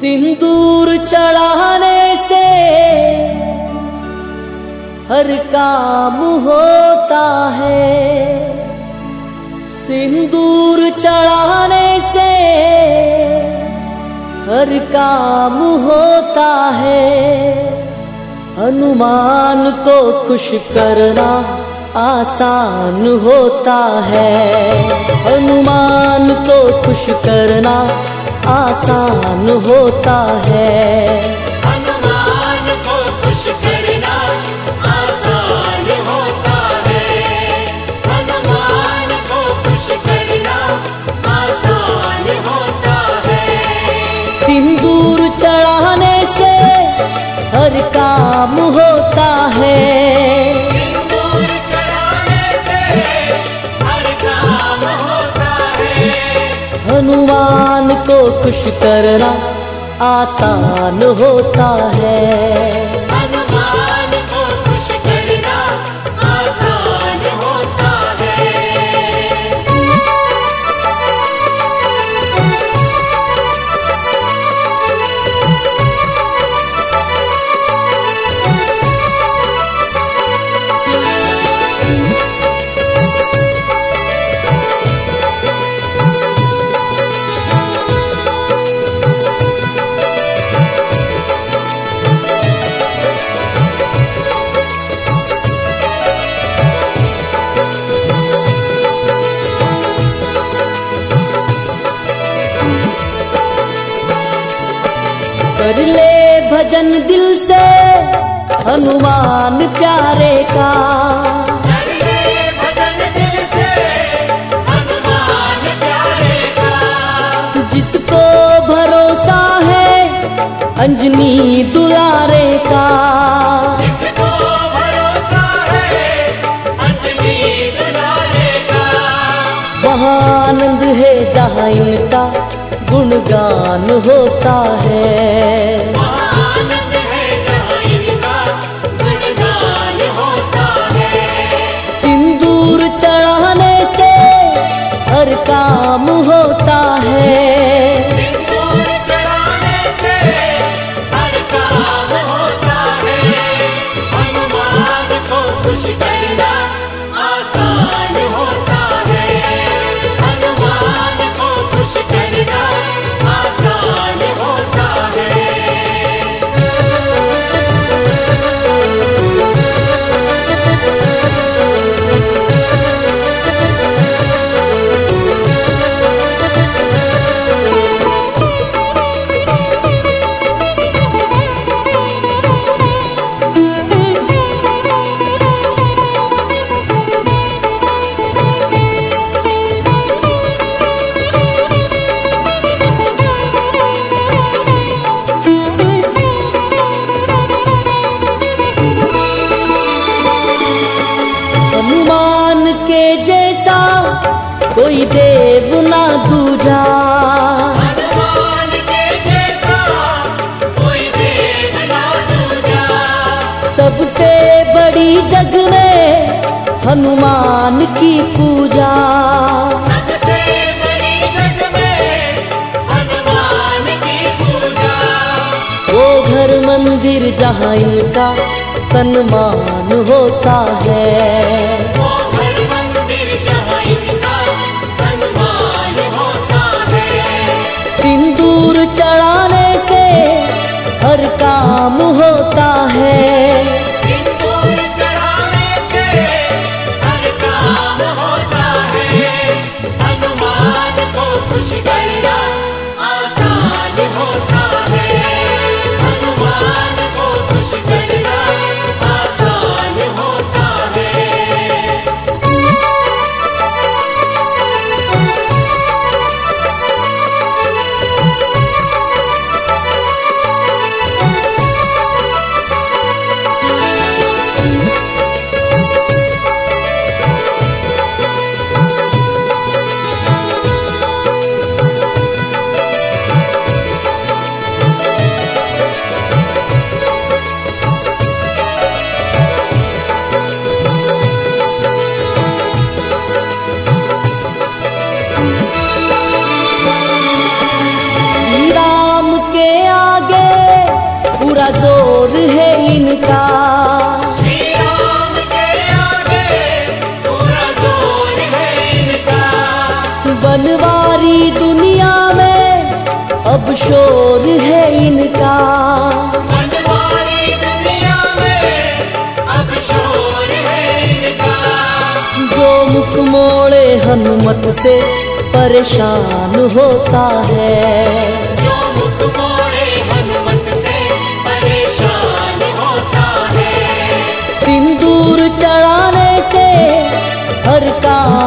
सिंदूर चढ़ाने से हर काम होता है। सिंदूर चढ़ाने से हर काम होता है। हनुमान को खुश करना आसान होता है। हनुमान को खुश करना आसान होता है। हनुमान को खुश करना आसान होता है। हनुमान को खुश करना आसान होता है। सिंदूर चढ़ाने से हर काम होता है। को खुश करना आसान होता है। है। के जैसा कोई देव ना दूजा। हनुमान के जैसा कोई देव ना दूजा। सबसे बड़ी जग में हनुमान की पूजा। सबसे बड़ी जग में हनुमान की पूजा। वो घर मंदिर जहाँ इनका सम्मान होता है। चढ़ाने से हर काम होता है। है।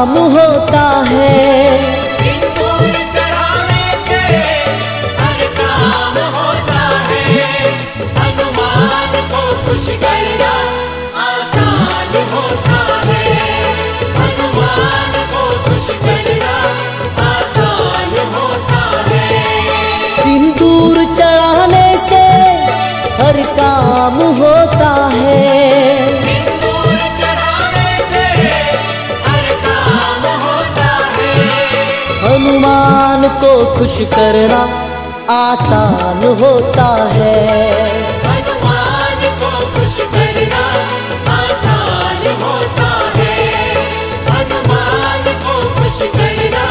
काम खुश करना आसान होता है। हनुमान को खुश करना आसान होता है। हनुमान को खुश करना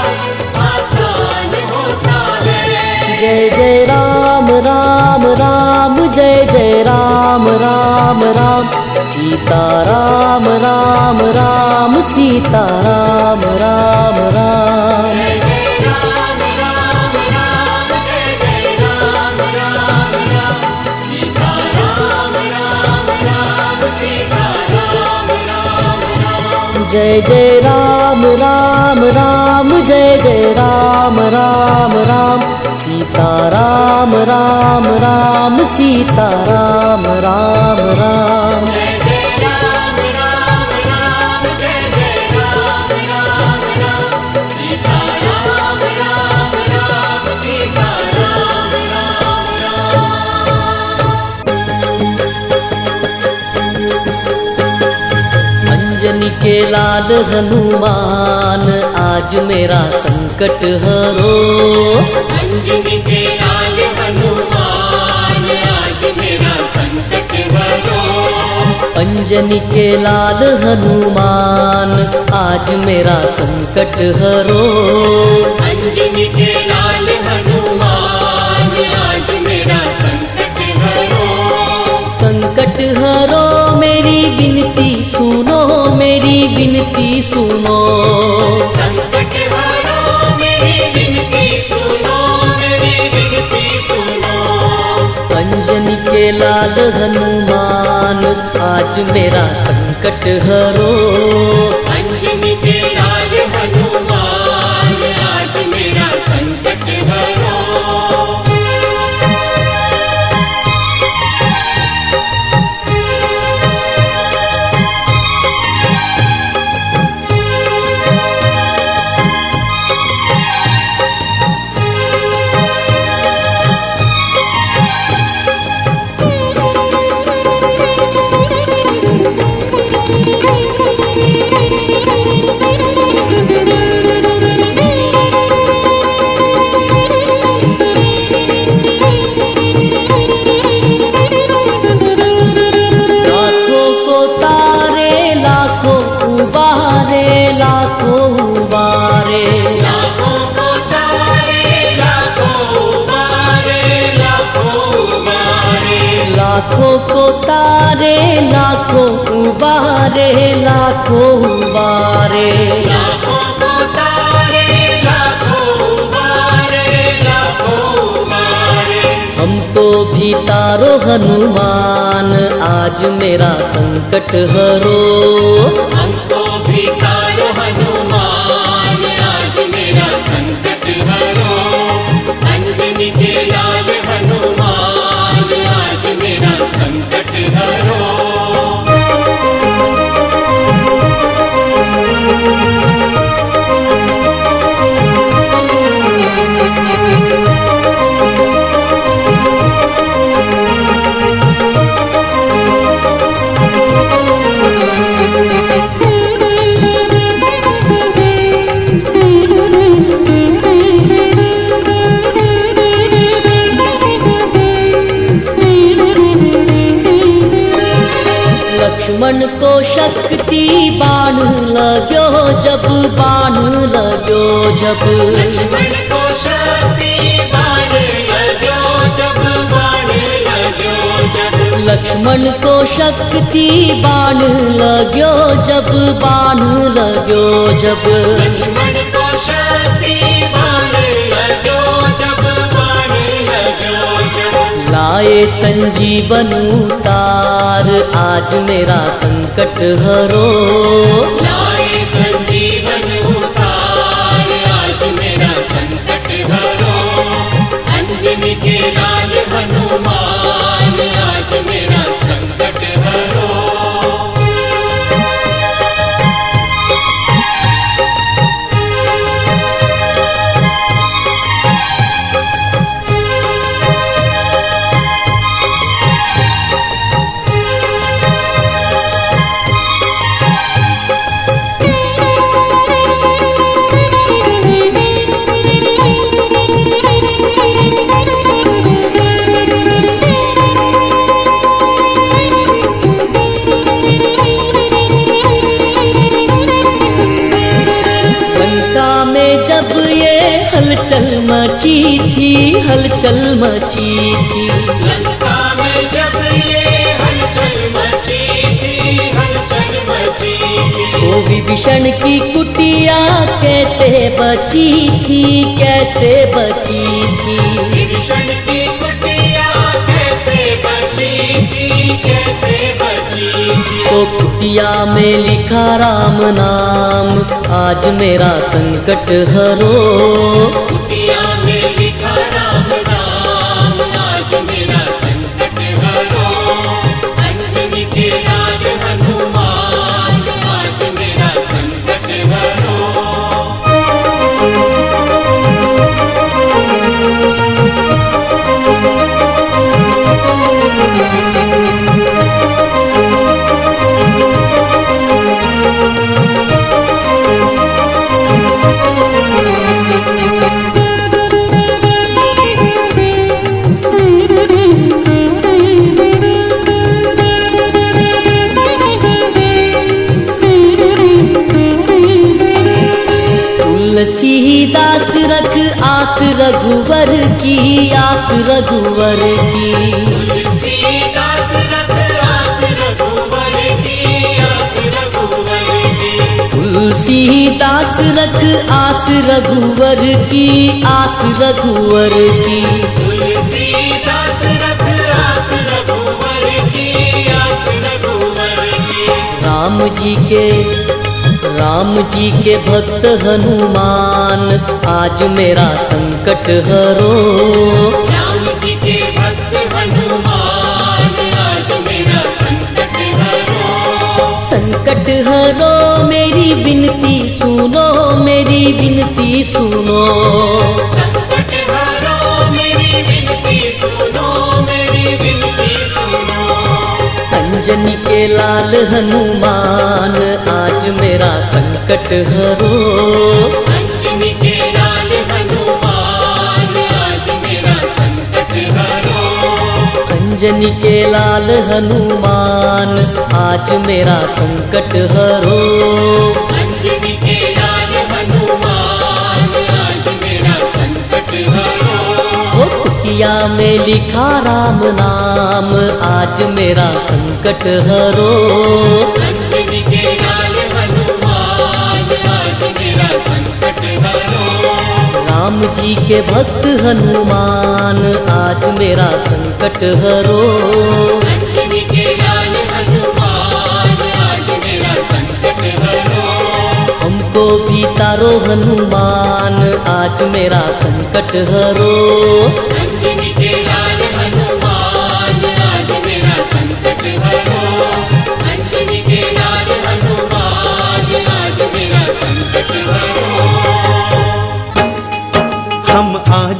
आसान होता है। जय जय राम राम राम जय जय राम राम राम। सीता राम राम राम सीता राम राम राम। जय राम जय जय राम राम राम जय जय राम राम राम। सीता राम राम राम सीता राम राम राम लाल हनुमान आज मेरा संकट हरो। अंजनी के लाल हनुमान आज मेरा संकट हरो। अंजनी के लाल हनुमान आज मेरा संकट हरो। अंजनी के लाल हनुमान आज मेरा संकट हरो। संकट हरो मेरी विनती मेरी विनती सुनो। संकट हरो मेरी विनती सुनो मेरी विनती सुनो। अंजनी के लाल हनुमान आज मेरा संकट हरो। अंजनी के लाल हनुमान। लाखों को तारे लाखों उबारे लाखों उबारे को तारे भी हनुमान आज मेरा संकट हरो। हमको भी तारो हनुमान आज मेरा संकट हरो। अंजनी के मन को शक्ति बान लगो जब बान लगो जब। लक्ष्मण को शक्ति बान लगो जब बान लगो जब। लक्ष्मण को शक्ति लाए संजीवन उतार। आज मेरा संकट हरो। संजीवन उतार। आज मेरा संकट हरो। के हलचल मची थी। लंका में जब ये हलचल मची थी हलचल मची थी। वो विभीषण की कुटिया कैसे बची थी कैसे बची थी? विभीषण की कुटिया कैसे बची थी कैसे बची थी? तो कुटिया में लिखा राम नाम आज मेरा संकट हरो। आस रघुवर की आस रघुवर की। तुलसीदास रख आस रघुवर की आस रघुवर की। राम जी के राम जी के भक्त हनुमान आज मेरा संकट हरो। संकट हरो मेरी विनती सुनो मेरी विनती सुनो। संकट हरो मेरी विनती सुनो मेरी विनती सुनो। अंजनी के लाल हनुमान आज मेरा संकट हरो। अंजनी के लाल हनुमान आज मेरा संकट हरो। अंजनी के लाल हनुमान आज मेरा संकट हरो। ओ कुटिया में लिखा राम नाम आज मेरा संकट हरो। राम जी के भक्त हनुमान, आज मेरा संकट हरो हमको भी तारो हनुमान, आज मेरा संकट हरो अंजनी के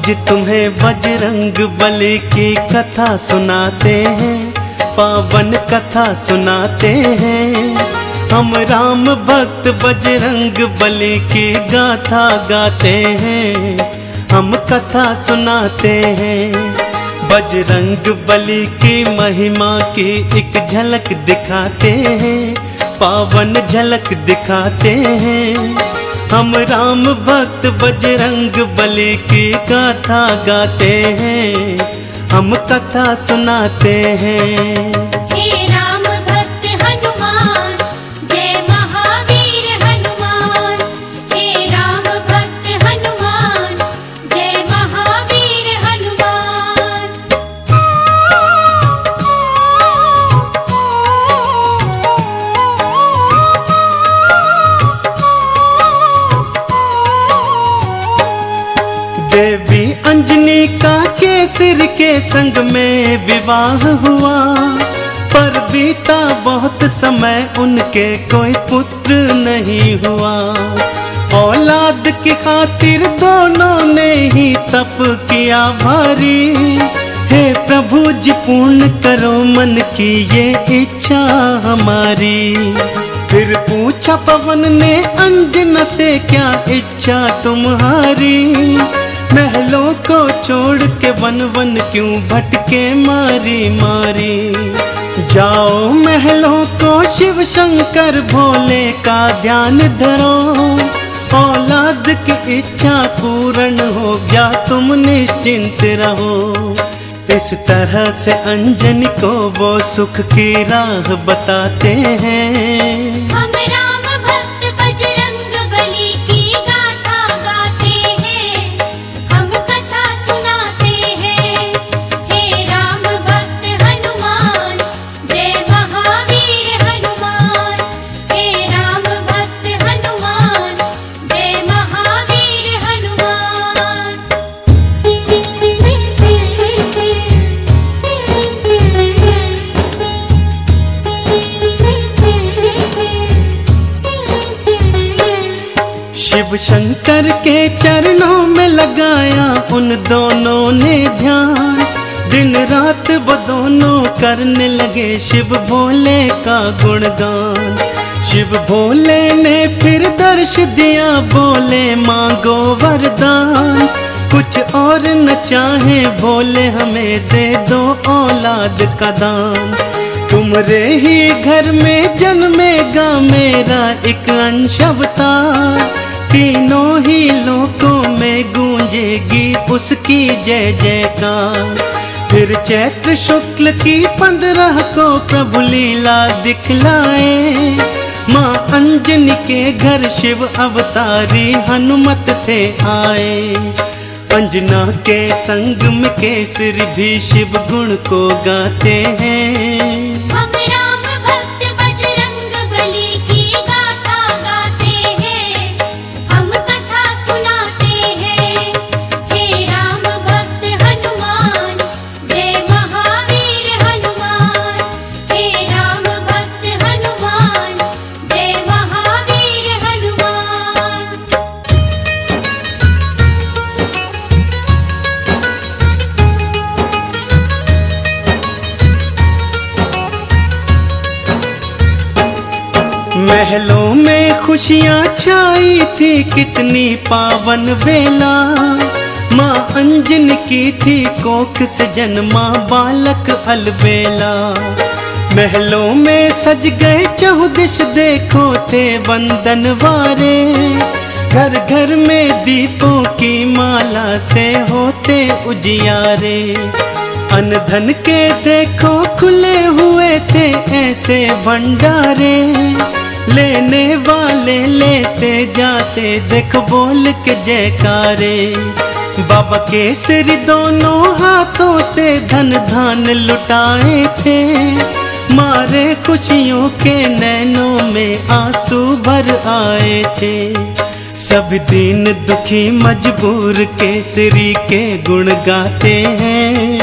आज तुम्हें बजरंग बली की कथा सुनाते हैं, पावन कथा सुनाते हैं। हम राम भक्त बजरंग बली की गाथा गाते हैं, हम कथा सुनाते हैं। बजरंग बली की महिमा की एक झलक दिखाते हैं, पावन झलक दिखाते हैं। हम राम भक्त बजरंग बलि की गाथा गाते हैं हम कथा सुनाते हैं। केसर के संग में विवाह हुआ, पर बीता बहुत समय उनके कोई पुत्र नहीं हुआ। औलाद की खातिर दोनों ने ही तप किया भारी। हे प्रभु जी, पूर्ण करो मन की ये इच्छा हमारी। फिर पूछा पवन ने, अंजना से क्या इच्छा तुम्हारी? महलों को छोड़ के वन वन क्यों भटके मारी मारी? जाओ महलों को शिव शंकर भोले का ध्यान धरो। औलाद की इच्छा पूर्ण हो गया, तुम निश्चिंत रहो। इस तरह से अंजन को वो सुख की राह बताते हैं। चरणों में लगाया उन दोनों ने ध्यान। दिन रात वो दोनों करने लगे, शिव भोले का गुणगान। शिव भोले ने फिर दर्श दिया, बोले, मांगो वरदान। कुछ और न चाहे, भोले, हमें दे दो औलाद का दान। तुमरे ही घर में जन्मेगा मेरा एक अंश अवतार। तीनों ही लोकों में गूंजेगी उसकी जय जयकार। फिर चैत्र शुक्ल की पंद्रह को प्रभु लीला दिखलाए। माँ अंजनी के घर शिव अवतारी हनुमत थे आए। अंजना के संग में केसरी भी शिव गुण को गाते हैं। खुशियाँ छाई थी कितनी पावन बेला माँ अंजन की थी कोख से जन्मा बालक अलबेला। महलों में सज गए चौदिश देखो थे बंदन वारे। घर घर में दीपों की माला से होते उजियारे। अनधन के देखो खुले हुए थे ऐसे भंडारे। लेने वाले लेते जाते, देख बोल के जयकारे। बाबा केसरी दोनों हाथों से धन धान लुटाए थे। मारे खुशियों के नैनों में आँसू भर आए थे। सब दिन दुखी मजबूर केसरी के गुण गाते हैं।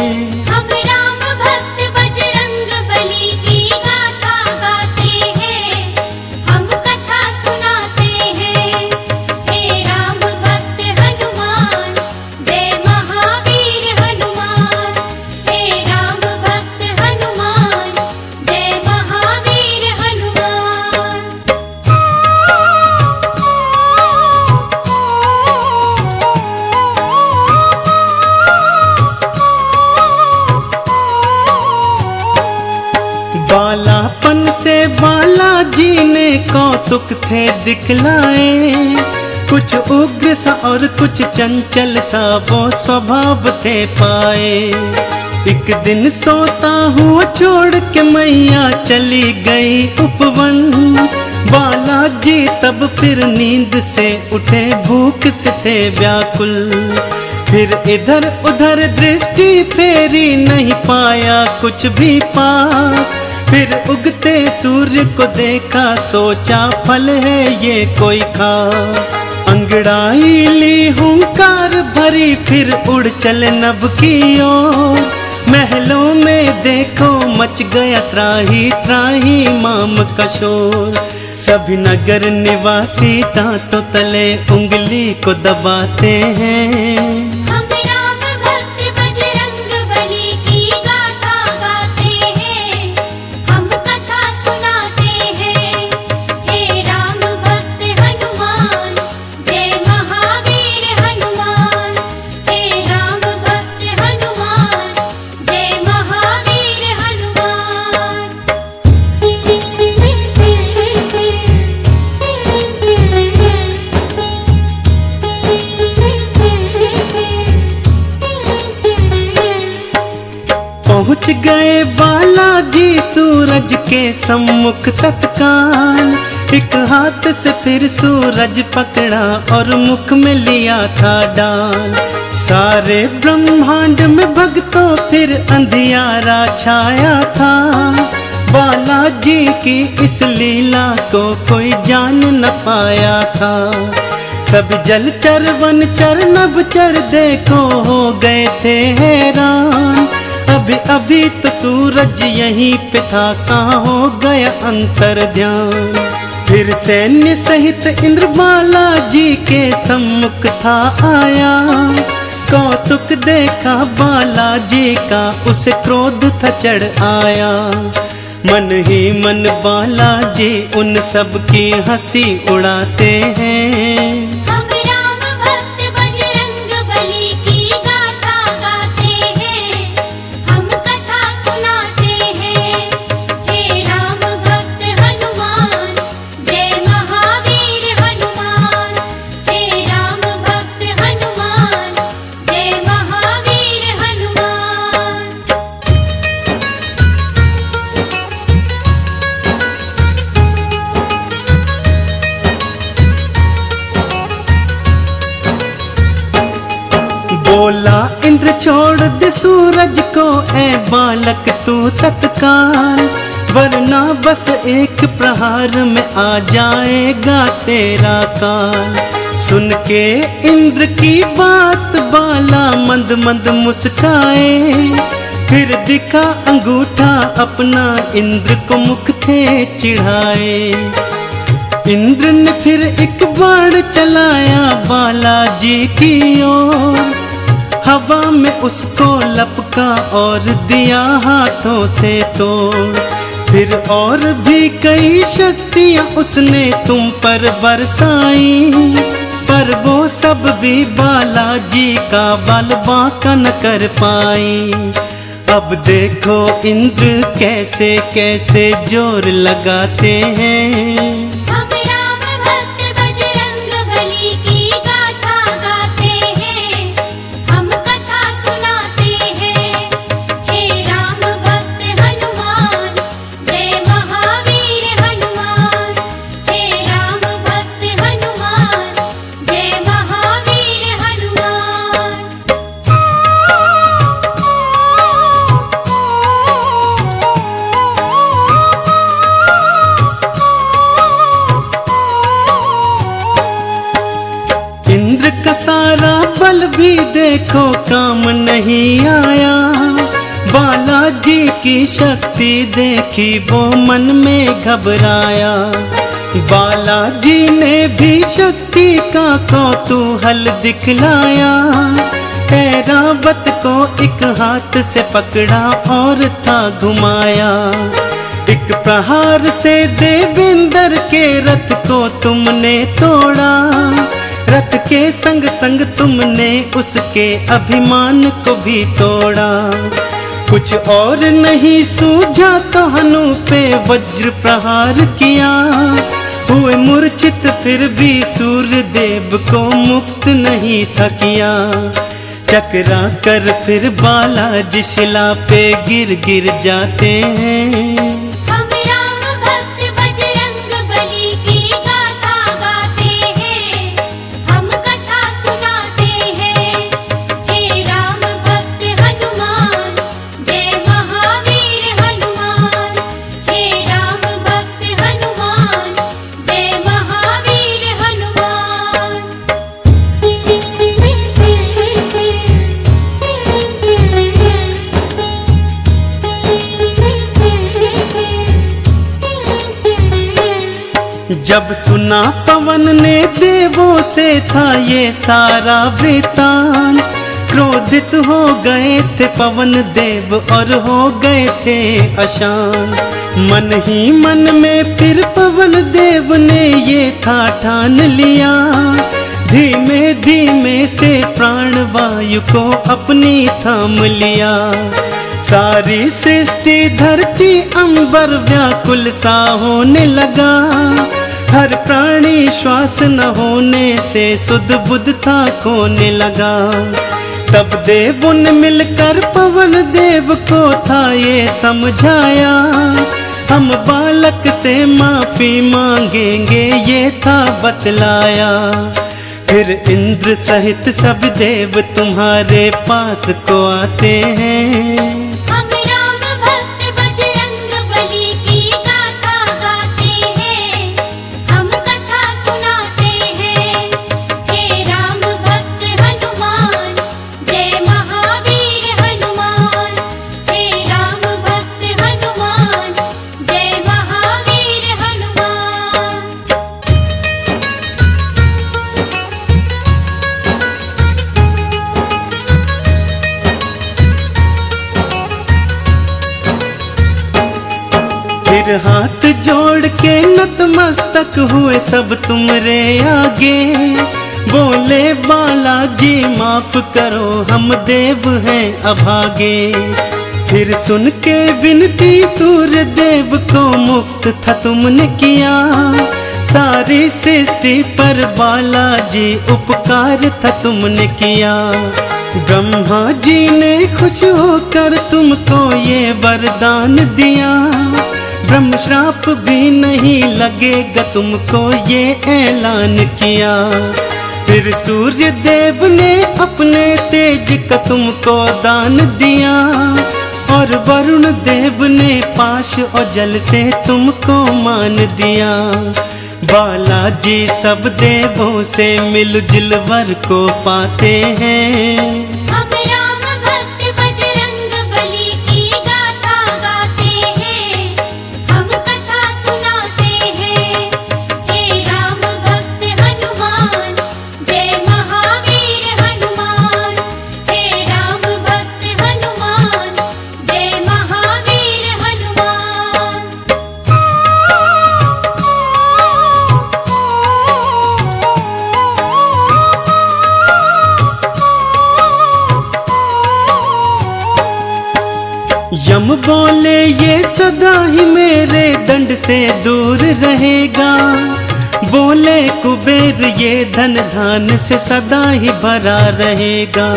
दिखलाए कुछ उग्र सा और कुछ चंचल सा, वो स्वभाव थे पाए। एक दिन सोता हुआ छोड़ के मैया चली गई उपवन। बालाजी तब फिर नींद से उठे, भूख से थे व्याकुल। फिर इधर उधर दृष्टि फेरी नहीं पाया कुछ भी पास। फिर उगते सूर्य को देखा, सोचा फल है ये कोई खास। अंगड़ाई ली हुंकार भरी, फिर उड़ चल नभ की ओर। महलों में देखो, मच गया त्राही त्राही माम का शोर। सभी नगर निवासी दांतों तले उंगली को दबाते हैं। पहुँच गए बालाजी सूरज के सम्मुख तत्काल। एक हाथ से फिर सूरज पकड़ा और मुख में लिया था डाल। सारे ब्रह्मांड में भक्तों फिर अंधियारा छाया था। बालाजी की इस लीला को कोई जान न पाया था। सब जल चर वन चर नभ चर देखो हो गए थे हैरान। अभी अभी तो सूरज यहीं पे था, कहाँ हो गया अंतर ध्यान? फिर सैन्य सहित इंद्र बालाजी के सम्मुख था आया। कौतुक देखा बालाजी का, उसे क्रोध था चढ़ आया। मन ही मन बालाजी उन सब की हँसी उड़ाते हैं। सूरज को, ए बालक, तू तत्काल, वरना बस एक प्रहार में आ जाएगा तेरा काल सुन के इंद्र की बात, बाला मंद मंद मुस्काए। फिर दिखा अंगूठा, अपना इंद्र को मुख थे चिढ़ाए। इंद्र ने फिर एक बाण चलाया बालाजी की ओर। हवा में उसको लपका और दिया हाथों से तो। फिर और भी कई शक्तियाँ उसने तुम पर बरसाई। पर वो सब भी बालाजी का बल बांका न कर पाई। अब देखो इंद्र कैसे कैसे ज़ोर लगाते हैं। की शक्ति देखी, वो मन में घबराया। बालाजी ने भी शक्ति का कौतूहल दिखलाया। ऐरावत को एक हाथ से पकड़ा और था घुमाया। एक प्रहार से देवेंद्र के रथ को तुमने तोड़ा। रथ के संग संग तुमने उसके अभिमान को भी तोड़ा। कुछ और नहीं सूझा कहानों हनु पे वज्र प्रहार किया। हुए मूर्छित फिर भी सूर्य देव को मुक्त नहीं था किया। चकरा कर फिर बालाजी शिला पे गिर गिर जाते हैं। जब सुना पवन ने देवों से था ये सारा वृतांत। क्रोधित हो गए थे पवन देव और हो गए थे अशांत। मन ही मन में फिर पवन देव ने ये था ठान लिया। धीमे धीमे से प्राण वायु को अपनी थाम लिया। सारी सृष्टि, धरती, अंबर व्याकुल सा होने लगा। हर प्राणी श्वास न होने से सुध बुद्ध था खोने लगा। तब देव ने मिलकर पवन देव को था ये समझाया। हम बालक से माफ़ी मांगेंगे, ये था बतलाया। फिर इंद्र सहित सब देव तुम्हारे पास को आते हैं। नतमस्तक हुए सब तुमरे आगे। बोले, बालाजी, माफ़ करो, हम देव हैं अभागे। फिर सुन के विनती सूर्य देव को मुक्त था तुमने किया। सारी सृष्टि पर बालाजी उपकार था तुमने किया। ब्रह्मा जी ने खुश होकर तुमको ये वरदान दिया। ब्रह्म श्राप भी नहीं लगेगा तुमको ये ऐलान किया। फिर सूर्य देव ने अपने तेज का तुमको दान दिया। और वरुण देव ने पाश और जल से तुमको मान दिया। बालाजी सब देवों से मिलजुल वर को पाते हैं। दंड से दूर रहेगा। बोले, कुबेर, ये धन धान से सदा ही भरा रहेगा।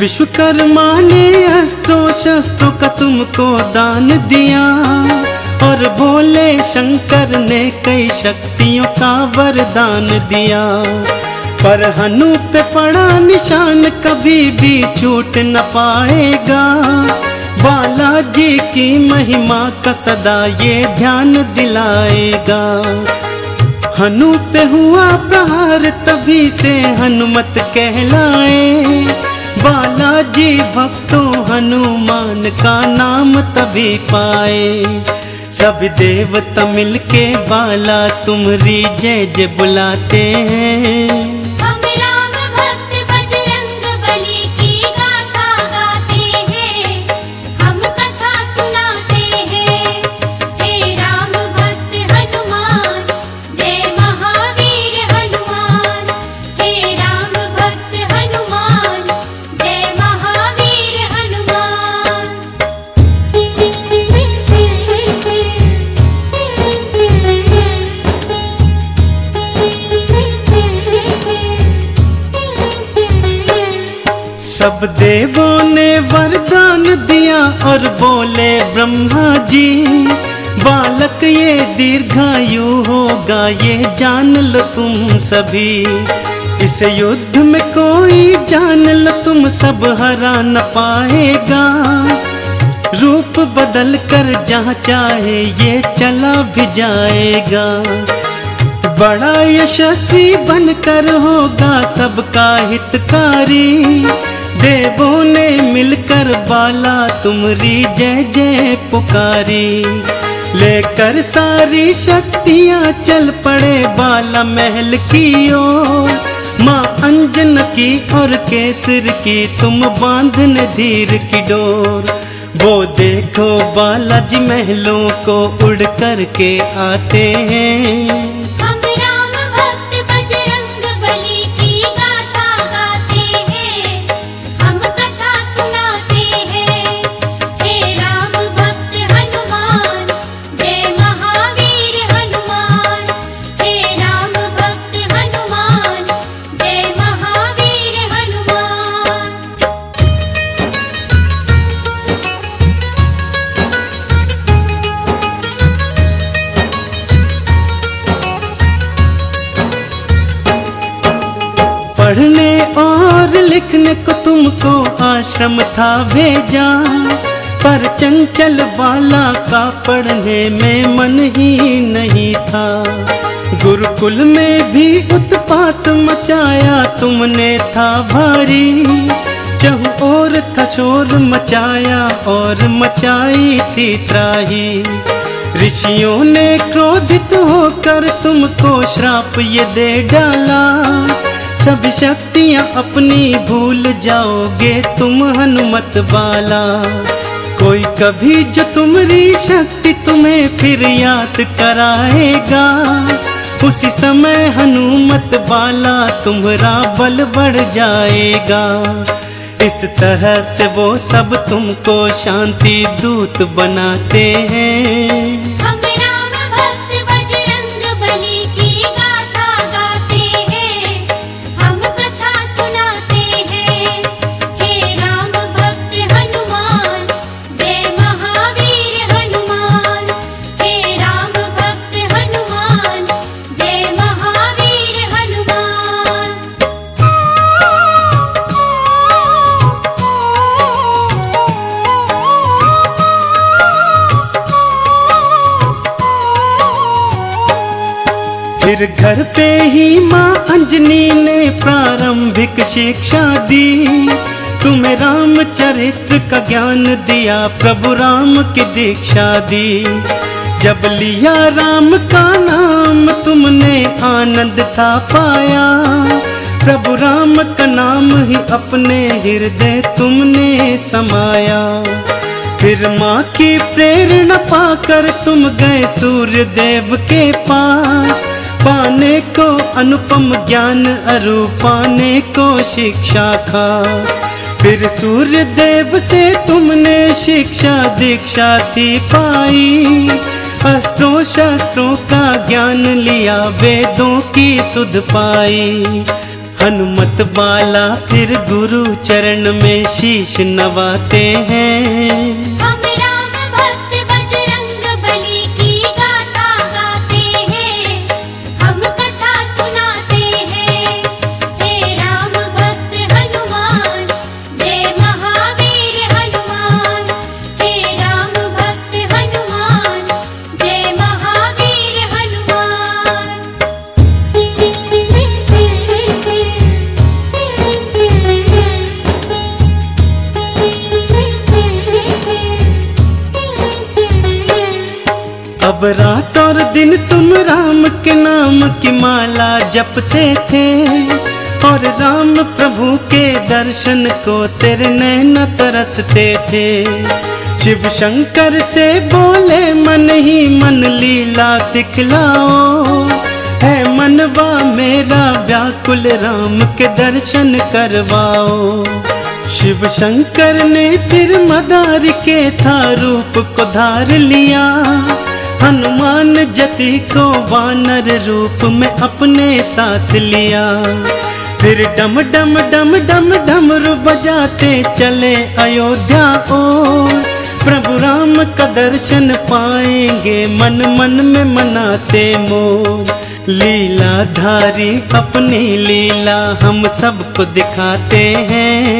विश्वकर्मा ने अस्त्रों शस्त्रों का तुमको दान दिया। और बोले शंकर ने कई शक्तियों का वरदान दिया। पर हनु पे पड़ा निशान कभी भी छूट न पाएगा। बालाजी की महिमा का सदा ये ध्यान दिलाएगा। हनु पे हुआ प्रहार तभी से हनुमत कहलाए। बालाजी भक्तों हनुमान का नाम तभी पाए। सब देवता मिलके बाला तुम्हारी जय जय बुलाते हैं। सब देवों ने वरदान दिया और बोले, ब्रह्मा जी, बालक ये दीर्घायु होगा, ये जान लो तुम सभी। इस युद्ध में कोई जान लो तुम सब हरा न पाएगा। रूप बदल कर जहाँ चाहे ये चला भी जाएगा। बड़ा यशस्वी बनकर होगा सबका हितकारी। देवों ने मिलकर बाला तुमरी जय जय पुकारी। लेकर सारी शक्तियाँ चल पड़े बाला महल की ओर। माँ अंजन की और केसर की तुम बांधन धीर की डोर। वो देखो बालाजी महलों को उड़ कर के आते हैं। आश्रम था भेजा पर चंचल बाला का पढ़ने में मन ही नहीं था। गुरुकुल में भी उत्पात मचाया तुमने था भारी, चहु और था शोर मचाया और मचाई थी त्राही। ऋषियों ने क्रोधित होकर तुमको श्राप ये दे डाला सब शक्तियाँ अपनी भूल जाओगे तुम हनुमत बाला कोई कभी जो तुम्हारी शक्ति तुम्हें फिर याद कराएगा, उसी समय हनुमत बाला तुम्हारा बल बढ़ जाएगा। इस तरह से वो सब तुमको शांति दूत बनाते हैं। फिर घर पे ही माँ अंजनी ने प्रारंभिक शिक्षा दी। तुम्हें रामचरित्र का ज्ञान दिया, प्रभु राम की दीक्षा दी। जब लिया राम का नाम, तुमने आनंद था पाया। प्रभु राम का नाम ही अपने हृदय तुमने समाया। फिर माँ की प्रेरणा पाकर तुम गए सूर्य देव के पास। पाने को अनुपम ज्ञान अरु पाने को शिक्षा खास फिर सूर्य देव से तुमने शिक्षा दीक्षा थी पाई। अस्त्रों, शास्त्रों का ज्ञान लिया, वेदों की सुध पाई। हनुमत बाला, फिर गुरु चरण में शीश नवाते हैं। अब रात और दिन तुम राम के नाम की माला जपते थे। और राम प्रभु के दर्शन को तेरे नैन तरसते थे। शिव शंकर से बोले, मन ही मन लीला दिखलाओ। है मनवा मेरा व्याकुल राम के दर्शन करवाओ। शिव शंकर ने फिर मदार के था रूप को धार लिया। हनुमान जति को वानर रूप में अपने साथ लिया। फिर डम डम डम डम डमरू बजाते चले अयोध्या ओ प्रभु राम का दर्शन पाएँगे मन मन में मनाते मोर। लीला धारी अपनी लीला हम सबको दिखाते हैं।